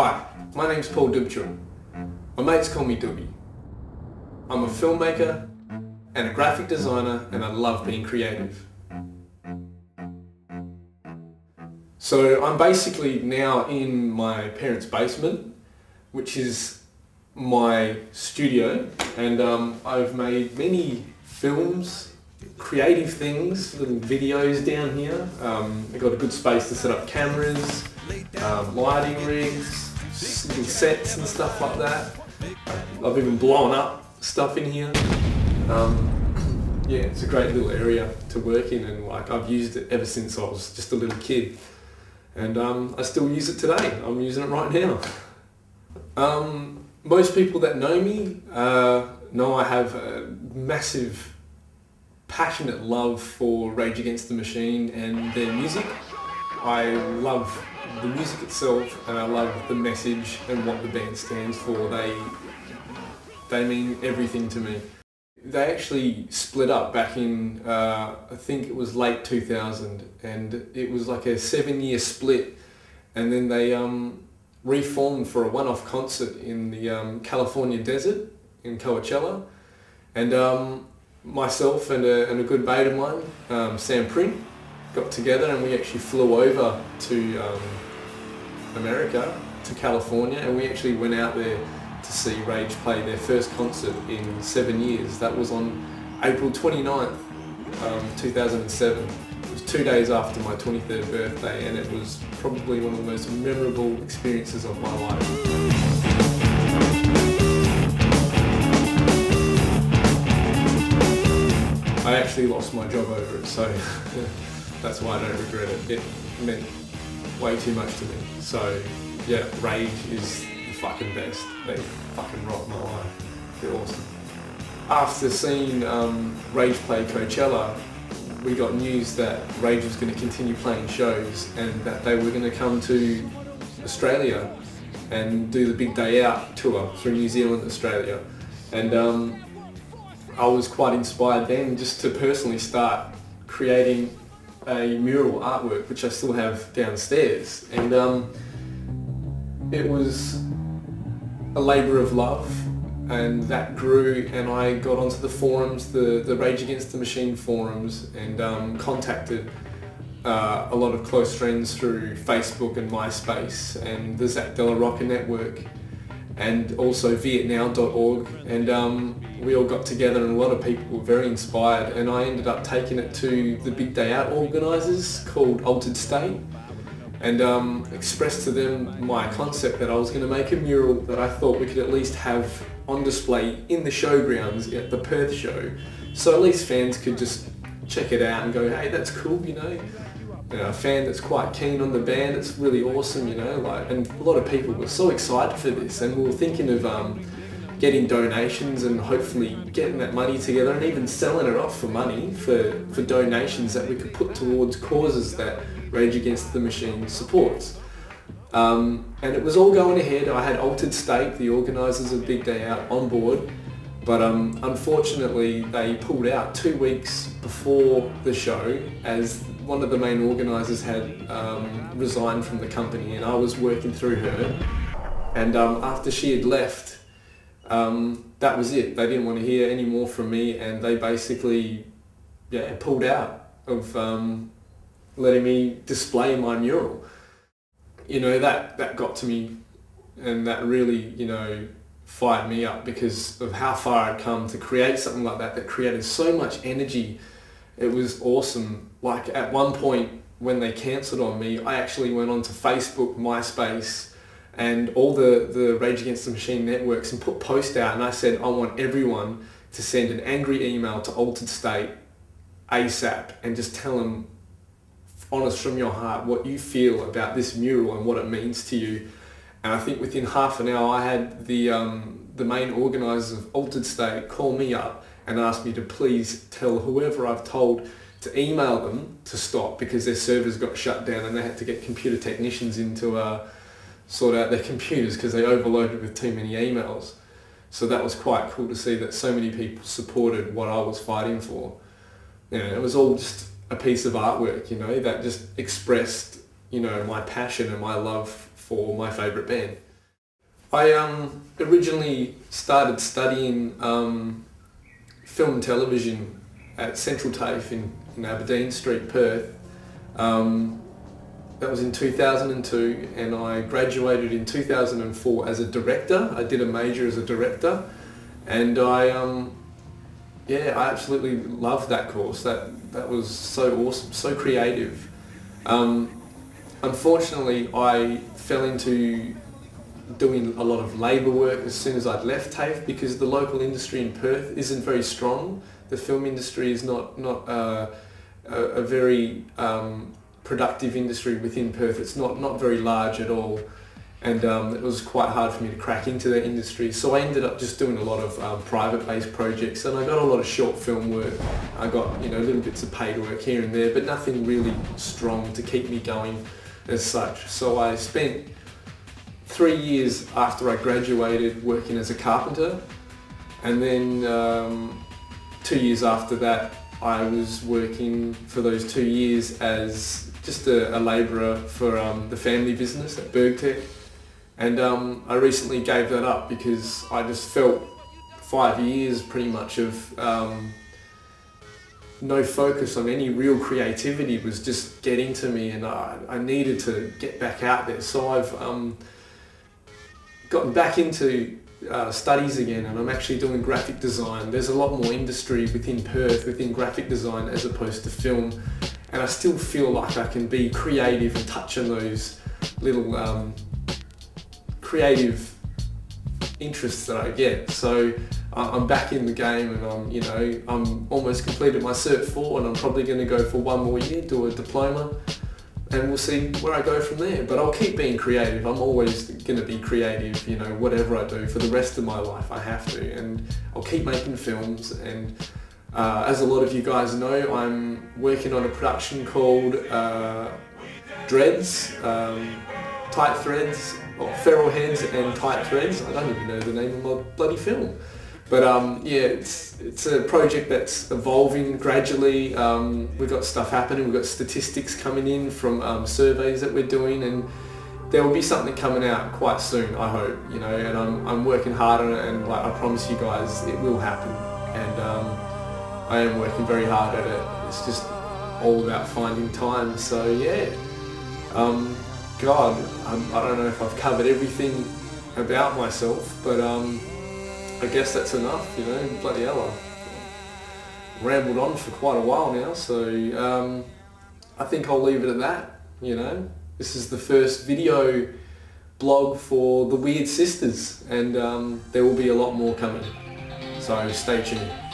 Hi, my name's Paul Dubczuk. My mates call me Duby. I'm a filmmaker and a graphic designer and I love being creative. So I'm basically now in my parents' basement, which is my studio, and um, I've made many films, creative things, little videos down here. Um, I've got a good space to set up cameras, um, lighting rigs, little sets and stuff like that. I've even blown up stuff in here. Um, yeah, it's a great little area to work in and like I've used it ever since I was just a little kid. And um, I still use it today. I'm using it right now. Um, most people that know me uh, know I have a massive passionate love for Rage Against the Machine and their music. I love the music itself and I love the message and what the band stands for. They they mean everything to me. They actually split up back in uh, I think it was late 2000 and it was like a seven year split and then they um, reformed for a one-off concert in the um, California desert in Coachella and um, myself and a, and a good mate of mine, um, Sam Print, got together and we actually flew over to um, America, to California, and we actually went out there to see Rage play their first concert in seven years. That was on April 29th, um, 2007. It was two days after my 23rd birthday and it was probably one of the most memorable experiences of my life. I actually lost my job over it, so that's why I don't regret it. It meant way too much to me. So yeah, Rage is the fucking best. They fucking rock my life. They're awesome. After seeing um, Rage play Coachella, we got news that Rage was going to continue playing shows and that they were going to come to Australia and do the Big Day Out tour through New Zealand, Australia. And um, I was quite inspired then just to personally start creating a mural artwork, which I still have downstairs. And um, it was a labour of love and that grew and I got onto the forums, the, the Rage Against the Machine forums and um, contacted uh, a lot of close friends through Facebook and MySpace and the Zack de la Rocha network and also vietnow.org and um, we all got together and a lot of people were very inspired. And I ended up taking it to the Big Day Out organisers called Altered State and um, expressed to them my concept that I was going to make a mural that I thought we could at least have on display in the showgrounds at the Perth show. So at least fans could just check it out and go hey that's cool you know you know, a fan that's quite keen on the band. It's really awesome, you know. Like, and a lot of people were so excited for this, and we were thinking of um, getting donations and hopefully getting that money together, and even selling it off for money for for donations that we could put towards causes that Rage Against the Machine supports. Um, and it was all going ahead. I had Altered State, the organisers of Big Day Out, on board. But um, unfortunately, they pulled out two weeks before the show as one of the main organisers had um, resigned from the company and I was working through her. And um, after she had left, um, that was it. They didn't want to hear any more from me and they basically yeah, pulled out of um, letting me display my mural. You know, that, that got to me and that really, you know, fired me up because of how far I'd come to create something like that that created so much energy. It was awesome. Like at one point when they cancelled on me, I actually went onto Facebook, MySpace, and all the, the Rage Against the Machine networks and put posts out and I said I want everyone to send an angry email to Altered State ASAP and just tell them honest from your heart what you feel about this mural and what it means to you and I think within half an hour I had the, um, the main organisers of Altered State call me up and ask me to please tell whoever I've told to email them to stop because their servers got shut down and they had to get computer technicians in to uh, sort out their computers because they overloaded with too many emails. So that was quite cool to see that so many people supported what I was fighting for. You know, it was all just a piece of artwork, you know, that just expressed, you know, my passion and my love for my favourite band. I um, originally started studying um, film and television at Central TAFE in, in Aberdeen Street, Perth. Um, that was in 2002 and I graduated in 2004 as a director. I did a major as a director and I, um, yeah, I absolutely loved that course. That, that was so awesome, so creative. Um, unfortunately, I fell into doing a lot of labour work as soon as I'd left TAFE because the local industry in Perth isn't very strong. The film industry is not, not uh, a, a, very um, productive industry within Perth. It's not, not very large at all and um, it was quite hard for me to crack into that industry. So I ended up just doing a lot of um, private-based projects, and I got a lot of short film work. I got you know little bits of paid work here and there, but nothing really strong to keep me going as such. So I spent three years after I graduated working as a carpenter, and then um, two years after that, I was working for those two years as just a, a labourer for um, the family business at Bergtech. And um, I recently gave that up because I just felt five years pretty much of um, no focus on any real creativity was just getting to me and I, I needed to get back out there. So I've um, gotten back into uh, studies again and I'm actually doing graphic design. There's a lot more industry within Perth, within graphic design as opposed to film and I still feel like I can be creative and touch on those little um, creative interests that I get. So I'm back in the game and I'm, you know, I'm almost completed my Cert 4 and I'm probably going to go for one more year, do a diploma and we'll see where I go from there. But I'll keep being creative. I'm always going to be creative, you know, whatever I do for the rest of my life. I have to, and I'll keep making films. And uh, as a lot of you guys know, I'm working on a production called uh, Dreads, um, Tight Threads, or Feral Heads and Tight Threads. I don't even know the name of my bloody film. But um, yeah, it's it's a project that's evolving gradually. Um, we've got stuff happening. We've got statistics coming in from um, surveys that we're doing, and there will be something coming out quite soon. I hope, you know. And I'm I'm working hard on it, and like I promise you guys, it will happen. And um, I am working very hard at it. It's just all about finding time. So yeah, um, God, I'm, I do not know if I've covered everything about myself, but. Um, I guess that's enough, you know, bloody hell. I've rambled on for quite a while now, so um, I think I'll leave it at that, you know. This is the first video blog for the Weird Sisters, and um, there will be a lot more coming, so stay tuned.